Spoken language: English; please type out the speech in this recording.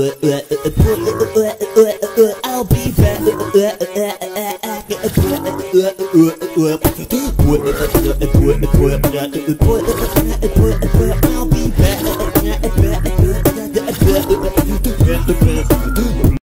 I'll be back. I'll be back.